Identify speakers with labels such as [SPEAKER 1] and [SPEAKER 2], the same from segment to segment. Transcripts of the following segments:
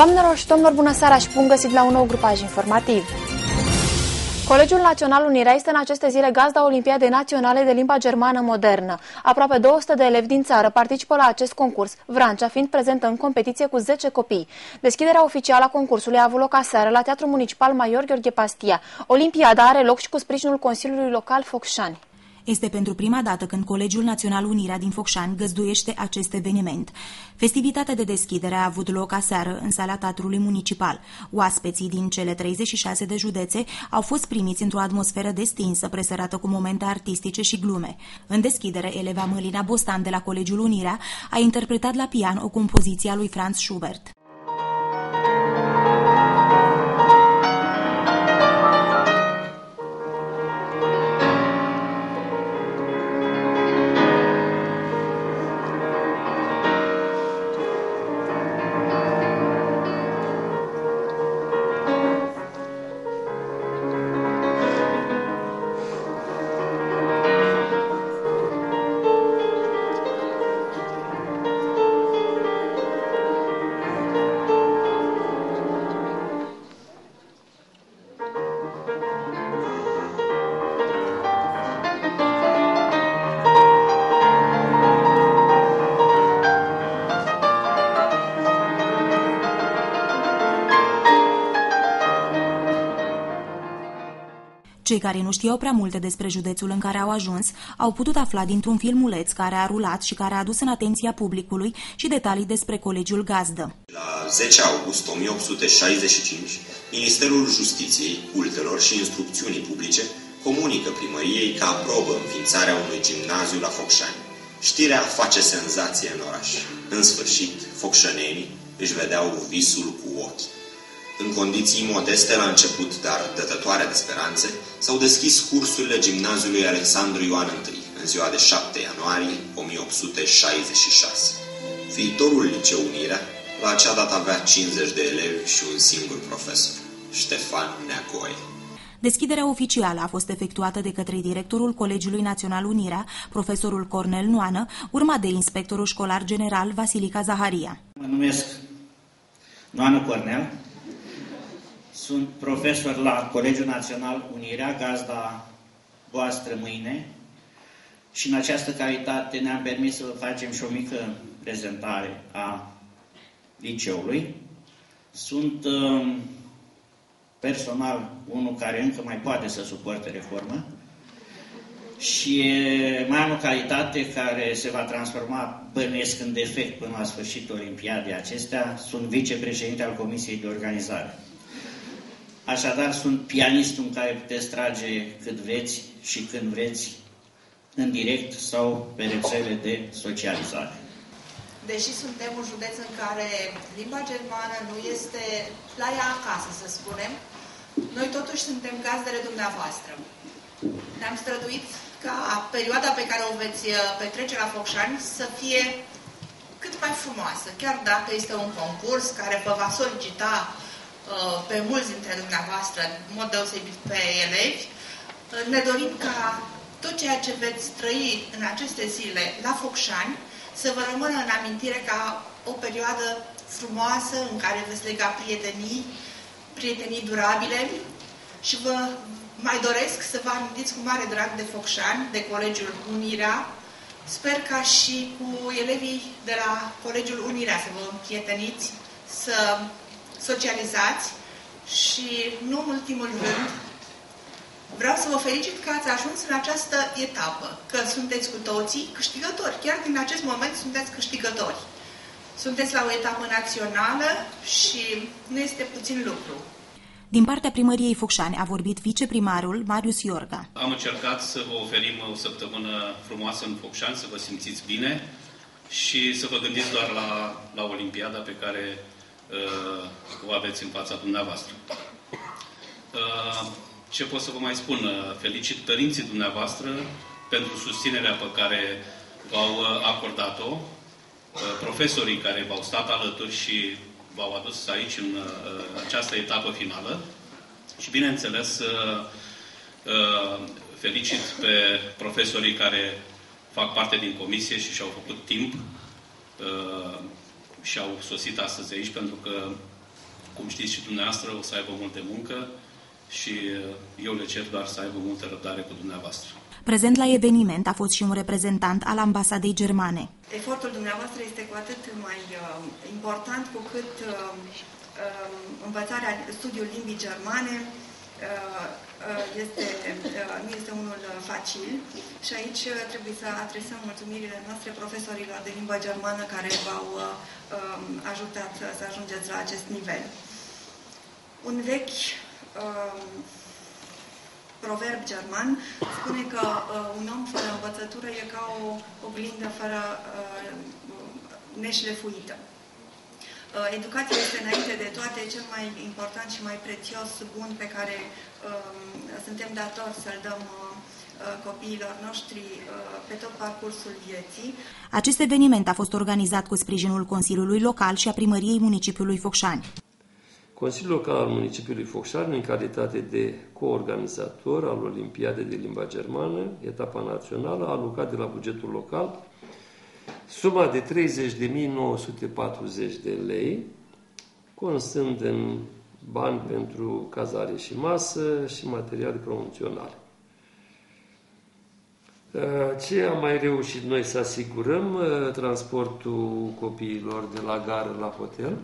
[SPEAKER 1] Doamnelor și domnilor, bună seara și bun găsit la un nou grupaj informativ. Colegiul Național Unirea este în aceste zile gazda Olimpiadei Naționale de Limba Germană Modernă. Aproape 200 de elevi din țară participă la acest concurs, Vrancea fiind prezentă în competiție cu 10 copii. Deschiderea oficială a concursului a avut loc aseară la Teatrul Municipal Major Gheorghe Pastia. Olimpiada are loc și cu sprijinul Consiliului Local Focșani.
[SPEAKER 2] Este pentru prima dată când Colegiul Național Unirea din Focșani găzduiește acest eveniment. Festivitatea de deschidere a avut loc aseară în sala Teatrului Municipal. Oaspeții din cele 36 de județe au fost primiți într-o atmosferă destinsă, presărată cu momente artistice și glume. În deschidere, eleva Mălina Bostan de la Colegiul Unirea a interpretat la pian o compoziție a lui Franz Schubert. Cei care nu știau prea multe despre județul în care au ajuns au putut afla dintr-un filmuleț care a rulat și care a adus în atenția publicului și detalii despre colegiul gazdă.
[SPEAKER 3] La 10 august 1865, Ministerul Justiției, Cultelor și Instrucțiunii Publice comunică primăriei că aprobă înființarea unui gimnaziu la Focșani. Știrea face senzație în oraș. În sfârșit, focșănenii își vedeau visul cu ochi. În condiții modeste la început, dar dătătoare de speranțe, s-au deschis cursurile gimnaziului Alexandru Ioan I, în ziua de 7 ianuarie 1866. Viitorul liceu Unirea, la acea dată avea 50 de elevi și un singur profesor, Ștefan Neagoie.
[SPEAKER 2] Deschiderea oficială a fost efectuată de către directorul Colegiului Național Unirea, profesorul Cornel Noană, urmat de inspectorul școlar general Vasilica Zaharia.
[SPEAKER 4] Mă numesc Noană Cornel, sunt profesor la Colegiul Național Unirea, gazda voastră mâine, și în această calitate ne-am permis să facem și o mică prezentare a liceului. Sunt uh, personal unul care încă mai poate să suporte reformă și mai am o calitate care se va transforma, bănuiesc, în defect până la sfârșitul Olimpiadei acestea. Sunt vicepreședinte al Comisiei de Organizare. Așadar, sunt pianistul în care puteți trage cât vreți și când vreți, în direct sau pe rețele de socializare.
[SPEAKER 5] Deși suntem un județ în care limba germană nu este la ea acasă, să spunem, noi totuși suntem gazdele dumneavoastră. Ne-am străduit ca perioada pe care o veți uh, petrece la Focșani să fie cât mai frumoasă, chiar dacă este un concurs care vă va solicita Uh, pe mulți dintre dumneavoastră, în mod deosebit pe elevi, uh, ne dorim ca tot ceea ce veți trăi în aceste zile la Focșani să vă rămână în amintire ca o perioadă frumoasă în care veți lega prietenii, prietenii durabile și vă mai doresc să vă amintiți cu mare drag de Focșani, de Colegiul Unirea. Sper ca și cu elevii de la Colegiul Unirea să vă prieteniți, să socializați și, nu în ultimul rând, vreau să vă felicit că ați ajuns în această etapă, că sunteți cu toții câștigători. Chiar din acest moment sunteți câștigători. Sunteți la o etapă națională și nu este puțin lucru.
[SPEAKER 2] Din partea primăriei Focșani a vorbit viceprimarul Marius Iorga.
[SPEAKER 6] Am încercat să vă oferim o săptămână frumoasă în Focșani, să vă simțiți bine și să vă gândiți doar la, la Olimpiada pe care Uh, o aveți în fața dumneavoastră. Uh, ce pot să vă mai spun? Uh, felicit părinții dumneavoastră pentru susținerea pe care v-au acordat-o, profesorii care v-au stat alături și v-au adus aici în această etapă finală și, bineînțeles, felicit pe profesorii care fac parte din comisie și și-au făcut timp și au sosit astăzi aici pentru că cum știți și dumneavoastră, o să aibă multe muncă și eu le cer doar să aibă multă răbdare cu dumneavoastră.
[SPEAKER 2] Prezent la eveniment a fost și un reprezentant al ambasadei germane.
[SPEAKER 5] Efortul dumneavoastră este cu atât mai uh, important cu cât uh, uh, învățarea, studiul limbii germane uh, uh este, uh, nu este unul facil și aici trebuie să adresăm mulțumirile noastre profesorilor de limba germană care v-au um, ajutat să ajungeți la acest nivel. Un vechi um, proverb german spune că uh, un om fără învățătură e ca o oglindă fără uh, neșlefuită. Uh, educația este înainte de toate cel mai important și mai prețios bun pe care uh, suntem datori să-l dăm uh, uh, copiilor noștri uh, pe tot parcursul vieții.
[SPEAKER 2] Acest eveniment a fost organizat cu sprijinul Consiliului Local și a Primăriei Municipiului Focșani.
[SPEAKER 7] Consiliul Local al municipiului Focșani, în calitate de coorganizator al Olimpiadei de limba germană, etapa națională, a alocat de la bugetul local suma de 30.940 de lei, constând în bani pentru cazare și masă și materiale promoționale. Ce am mai reușit noi să asigurăm? Transportul copiilor de la gară la hotel,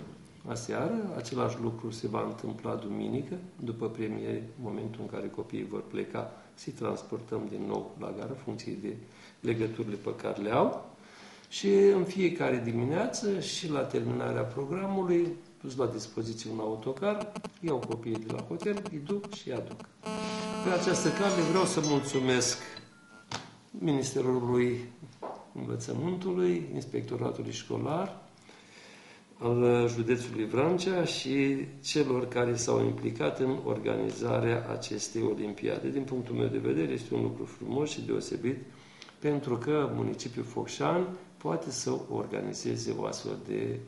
[SPEAKER 7] aseară. Același lucru se va întâmpla duminică, după premiere, momentul în care copiii vor pleca, să transportăm din nou la gară, funcție de legăturile pe care le au. Și în fiecare dimineață și la terminarea programului, pus la dispoziție un autocar, iau copiii de la hotel, îi duc și îi aduc. Pe această cale vreau să mulțumesc Ministerului Învățământului, Inspectoratului Școlar, al județului Vrancea și celor care s-au implicat în organizarea acestei olimpiade. Din punctul meu de vedere, este un lucru frumos și deosebit, pentru că municipiul Focșan poate să organizeze o astfel de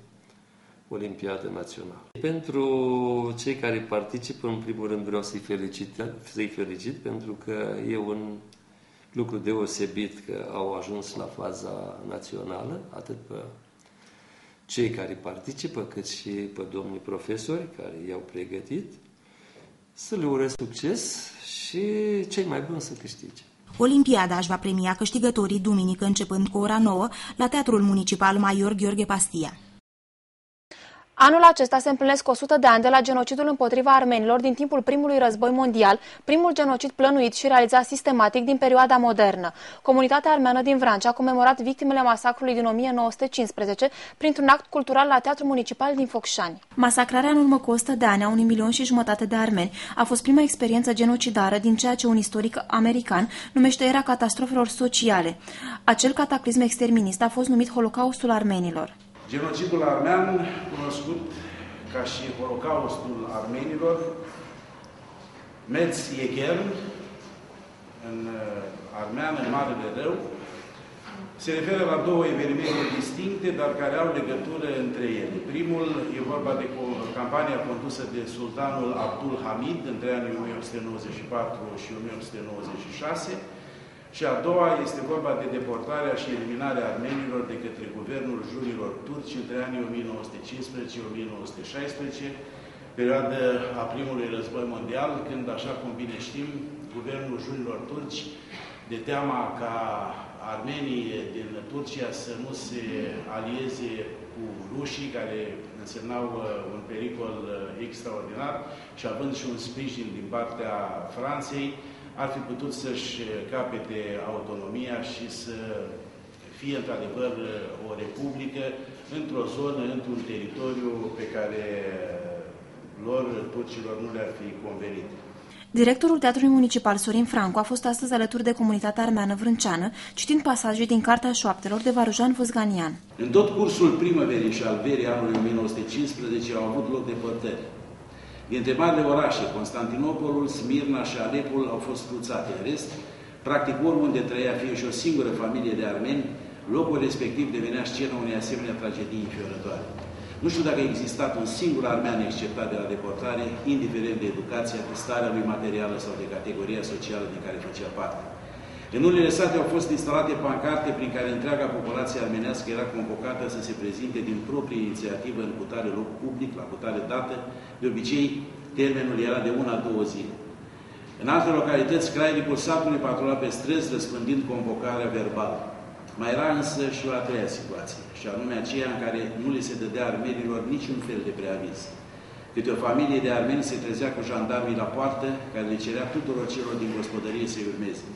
[SPEAKER 7] Olimpiadă Națională. Pentru cei care participă, în primul rând vreau să-i felicit, să felicit pentru că e un lucru deosebit că au ajuns la faza națională, atât pe cei care participă, cât și pe domnii profesori care i-au pregătit, să le urez succes și cei mai buni să câștige.
[SPEAKER 2] Olimpiada își va premia câștigătorii duminică începând cu ora 9 la Teatrul Municipal Major Gheorghe Pastia.
[SPEAKER 1] Anul acesta se împlinesc 100 de ani de la genocidul împotriva armenilor din timpul primului război mondial, primul genocid plănuit și realizat sistematic din perioada modernă. Comunitatea armeană din Vrancea a comemorat victimele masacrului din 1915 printr-un act cultural la Teatrul Municipal din Focșani.
[SPEAKER 2] Masacrarea în urmă cu 100 de ani a unui milion și jumătate de armeni a fost prima experiență genocidară din ceea ce un istoric american numește era catastrofelor sociale. Acel cataclism exterminist a fost numit Holocaustul armenilor.
[SPEAKER 8] Genocidul armean, cunoscut ca și Holocaustul armenilor, Metz Yekern, în uh, armeană, în Marele Rău, se referă la două evenimente distincte, dar care au legătură între ele. Primul e vorba de campania condusă de sultanul Abdul Hamid între anii 1894 și 1896, și a doua este vorba de deportarea și eliminarea armenilor de către guvernul jurilor turci între anii 1915-1916, perioadă a primului război mondial, când, așa cum bine știm, guvernul jurilor turci, de teama ca armenii din Turcia să nu se alieze cu rușii, care însemnau uh, un pericol uh, extraordinar, și având și un sprijin din partea Franței, ar fi putut să-și capete autonomia și să fie într-adevăr o republică într-o zonă, într-un teritoriu pe care lor, turcilor, nu le-ar fi convenit.
[SPEAKER 2] Directorul Teatrului Municipal Sorin Franco a fost astăzi alături de comunitatea armeană vrânceană, citind pasaje din Cartea Șoaptelor de Varujan Văzganian.
[SPEAKER 8] În tot cursul primăverii și al verii anului 1915 au avut loc depărtări. Dintre marile orașe, Constantinopolul, Smirna și Alepul au fost cruțate. În rest, practic oriunde trăia fie și o singură familie de armeni, locul respectiv devenea scena unei asemenea tragedii înfiorătoare. Nu știu dacă a existat un singur armean exceptat de la deportare, indiferent de educația, de starea lui materială sau de categoria socială din care făcea parte. În unele sate au fost instalate pancarte prin care întreaga populație armenească era convocată să se prezinte din proprie inițiativă în cutare loc public, la cutare dată. De obicei, termenul era de una-două zile. În alte localități, crainicul satului patrula pe străzi, răspândind convocarea verbală. Mai era însă și o a treia situație, și anume aceea în care nu li se dădea armenilor niciun fel de preaviz. Câte o familie de armeni se trezea cu jandarmii la poartă, care le cerea tuturor celor din gospodărie să-i urmeze.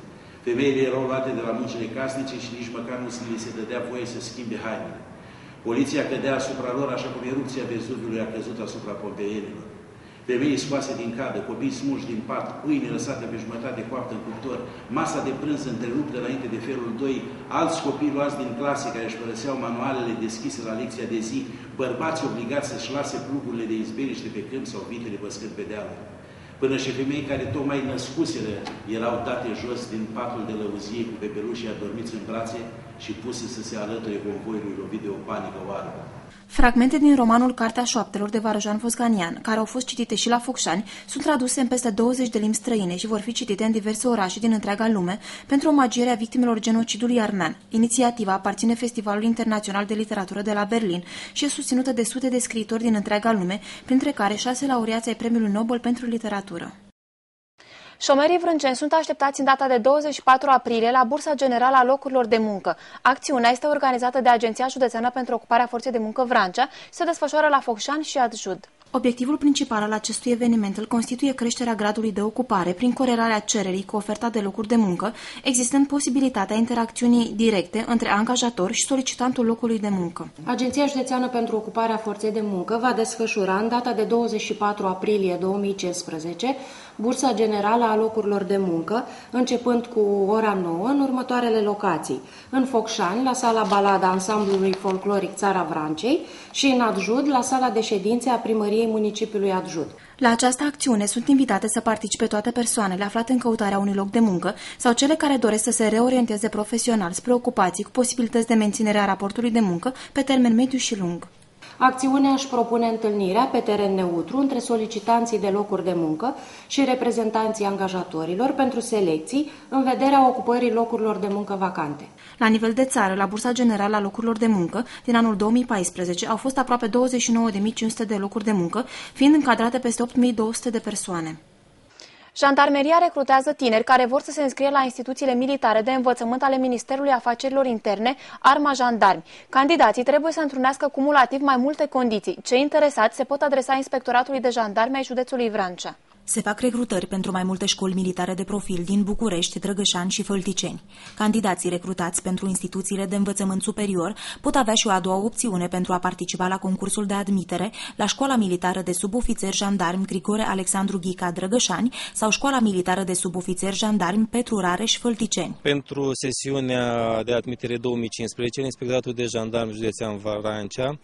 [SPEAKER 8] Femeile erau luate de la muncile casnice și nici măcar nu li se dădea voie să schimbe hainele. Poliția cădea asupra lor așa cum erupția Vezuviului a căzut asupra pompeienilor. Femei scoase din cadă, copii smulși din pat, pâine lăsate pe jumătate coaptă în cuptor, masa de prânz întreruptă înainte de felul 2, alți copii luați din clase care își părăseau manualele deschise la lecția de zi, bărbați obligați să-și lase plugurile de izbeliște pe câmp sau vitele păscând pe dealuri până și femei care tocmai născuseră erau date jos din patul de lăuzie cu bebelușii adormiți în brațe și puse să se alăture convoiului lovit de o panică oarbă.
[SPEAKER 2] Fragmente din romanul Cartea șoaptelor de Varăjan Fosganian, care au fost citite și la Focșani, sunt traduse în peste 20 de limbi străine și vor fi citite în diverse orașe din întreaga lume pentru omagierea victimelor genocidului armean. Inițiativa aparține Festivalului Internațional de Literatură de la Berlin și e susținută de sute de scriitori din întreaga lume, printre care șase laureați ai Premiului Nobel pentru Literatură.
[SPEAKER 1] Șomerii vrânceni sunt așteptați în data de 24 aprilie la Bursa Generală a Locurilor de Muncă. Acțiunea este organizată de Agenția Județeană pentru Ocuparea Forței de Muncă Vrancea și se desfășoară la Focșani și Adjud.
[SPEAKER 2] Obiectivul principal al acestui eveniment îl constituie creșterea gradului de ocupare prin corelarea cererii cu oferta de locuri de muncă, existând posibilitatea interacțiunii directe între angajator și solicitantul locului de muncă.
[SPEAKER 9] Agenția Județeană pentru Ocuparea Forței de Muncă va desfășura în data de 24 aprilie 2015 bursa generală a locurilor de muncă, începând cu ora 9 în următoarele locații. În Focșani, la sala Balada Ansamblului Folcloric Țara Vrancei și în Adjud, la sala de ședințe a primăriei municipiului Adjud.
[SPEAKER 2] La această acțiune sunt invitate să participe toate persoanele aflate în căutarea unui loc de muncă sau cele care doresc să se reorienteze profesional spre ocupații cu posibilități de menținere a raportului de muncă pe termen mediu și lung.
[SPEAKER 9] Acțiunea își propune întâlnirea pe teren neutru între solicitanții de locuri de muncă și reprezentanții angajatorilor pentru selecții în vederea ocupării locurilor de muncă vacante.
[SPEAKER 2] La nivel de țară, la Bursa Generală a Locurilor de Muncă, din anul 2014, au fost aproape 29.500 de locuri de muncă, fiind încadrate peste 8.200 de persoane.
[SPEAKER 1] Jandarmeria recrutează tineri care vor să se înscrie la instituțiile militare de învățământ ale Ministerului Afacerilor Interne, Arma Jandarmi. Candidații trebuie să întrunească cumulativ mai multe condiții. Cei interesați se pot adresa Inspectoratului de Jandarmi ai județului Vrancea.
[SPEAKER 2] Se fac recrutări pentru mai multe școli militare de profil din București, Drăgășani și Fălticeni. Candidații recrutați pentru instituțiile de învățământ superior pot avea și o a doua opțiune pentru a participa la concursul de admitere la Școala Militară de Subofițeri Jandarmi Grigore Alexandru Ghica Drăgășani sau Școala Militară de Subofițeri Jandarmi Petru Rareș Fălticeni.
[SPEAKER 10] Pentru sesiunea de admitere 2015, Inspectoratul de Jandarmi Județean Varancea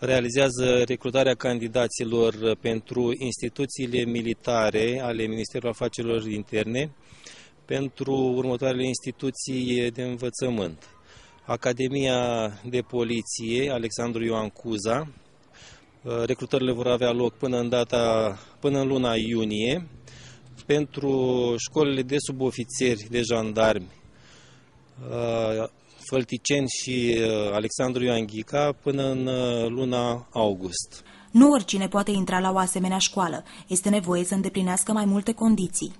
[SPEAKER 10] realizează recrutarea candidaților pentru instituțiile militare ale Ministerului Afacerilor Interne pentru următoarele instituții de învățământ. Academia de Poliție Alexandru Ioan Cuza, recrutările vor avea loc până în, data, până în luna iunie, pentru școlile de subofițeri de jandarmi Fălticeni și uh, Alexandru Ioan Ghica până în uh, luna august.
[SPEAKER 2] Nu oricine poate intra la o asemenea școală. Este nevoie să îndeplinească mai multe condiții.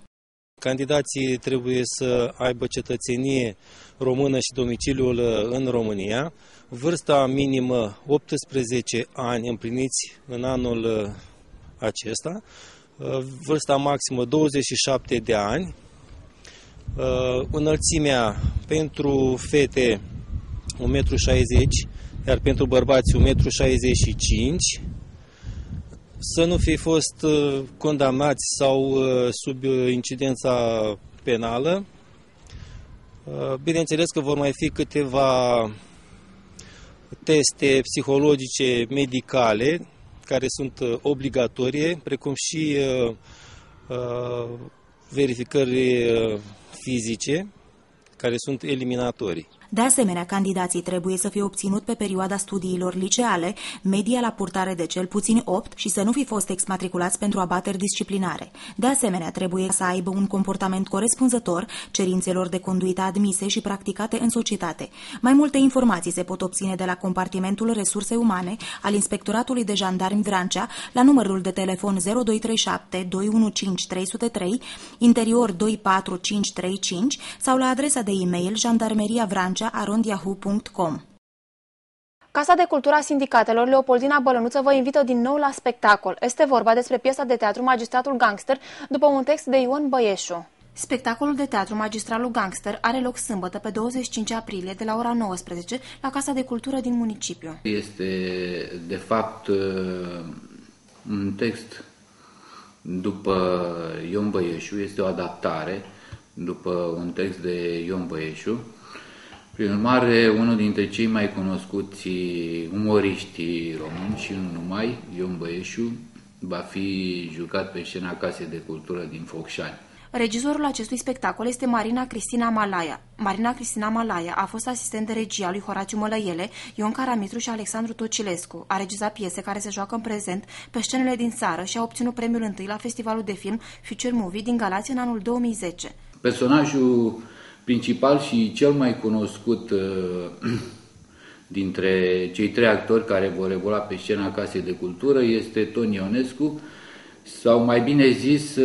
[SPEAKER 10] Candidații trebuie să aibă cetățenie română și domiciliul uh, în România, vârsta minimă 18 ani împliniți în anul acesta, vârsta maximă 27 de ani, Uh, înălțimea pentru fete 1,60 m, iar pentru bărbați 1,65 m, să nu fi fost uh, condamnați sau uh, sub incidența penală. Bineînțeles că vor mai fi câteva teste psihologice medicale care sunt obligatorie, precum și verificări fizice care sunt eliminatorii.
[SPEAKER 2] De asemenea, candidații trebuie să fie obținut pe perioada studiilor liceale, media la purtare de cel puțin 8 și să nu fi fost exmatriculați pentru abateri disciplinare. De asemenea, trebuie să aibă un comportament corespunzător cerințelor de conduită admise și practicate în societate. Mai multe informații se pot obține de la compartimentul Resurse Umane al Inspectoratului de Jandarmi Vrancea la numărul de telefon 0237 215 303, interior 24535 sau la adresa de e-mail jandarmeriavrancea.arondiahu.com.
[SPEAKER 1] Casa de Cultură a Sindicatelor Leopoldina Bălănuță vă invită din nou la spectacol. Este vorba despre piesa de teatru Magistratul Gangster după un text de Ion Băieșu. Spectacolul de teatru Magistralul Gangster are loc sâmbătă pe 25 aprilie de la ora 19 la Casa de Cultură din municipiu.
[SPEAKER 11] Este de fapt un text după Ion Băieșu, este o adaptare după un text de Ion Băieșu. Prin urmare, unul dintre cei mai cunoscuți umoriști români și nu numai, Ion Băieșu, va fi jucat pe scena Casei de Cultură din Focșani.
[SPEAKER 1] Regizorul acestui spectacol este Marina Cristina Malaia. Marina Cristina Malaia a fost asistent de regia lui Horaciu Mălăiele, Ion Caramitru și Alexandru Tocilescu. A regizat piese care se joacă în prezent pe scenele din țară și a obținut premiul întâi la Festivalul de Film Future Movie din Galați în anul 2010.
[SPEAKER 11] Personajul principal și cel mai cunoscut uh, dintre cei trei actori care vor evolua pe scena Casei de Cultură este Toni Ionescu, sau mai bine zis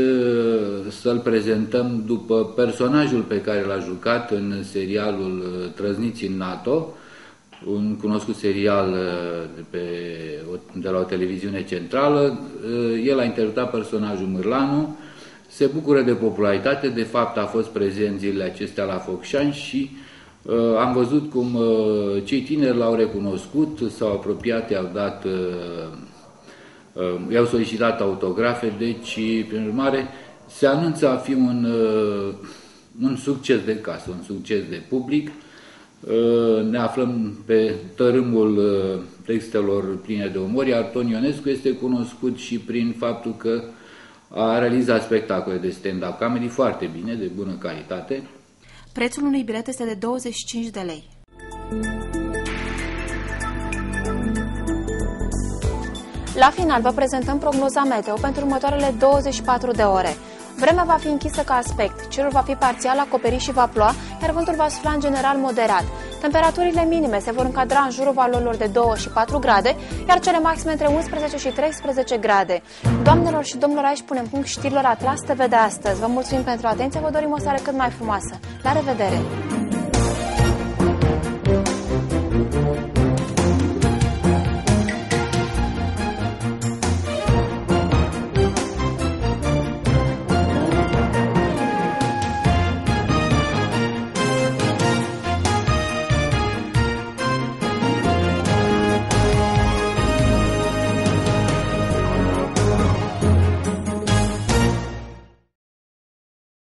[SPEAKER 11] să-l prezentăm după personajul pe care l-a jucat în serialul Trăzniți în NATO, un cunoscut serial de, pe, de la o televiziune centrală. El a interpretat personajul Mârlanu, se bucură de popularitate, de fapt a fost prezent zilele acestea la Focșani și uh, am văzut cum uh, cei tineri l-au recunoscut, s-au apropiat, i-au dat uh, i-au solicitat autografe, deci, prin urmare, se anunță a fi un, un succes de casă, un succes de public. Ne aflăm pe tărâmul textelor pline de umor, iar Toni Ionescu este cunoscut și prin faptul că a realizat spectacole de stand-up comedy foarte bine, de bună calitate.
[SPEAKER 1] Prețul unui bilet este de 25 de lei. La final vă prezentăm prognoza meteo pentru următoarele 24 de ore. Vremea va fi închisă ca aspect, cerul va fi parțial acoperit și va ploa, iar vântul va sufla în general moderat. Temperaturile minime se vor încadra în jurul valorilor de 2 și 4 grade, iar cele maxime între 11 și 13 grade. Doamnelor și domnilor, aici punem punct știrilor Atlas TV de astăzi. Vă mulțumim pentru atenție, vă dorim o seară cât mai frumoasă. La revedere!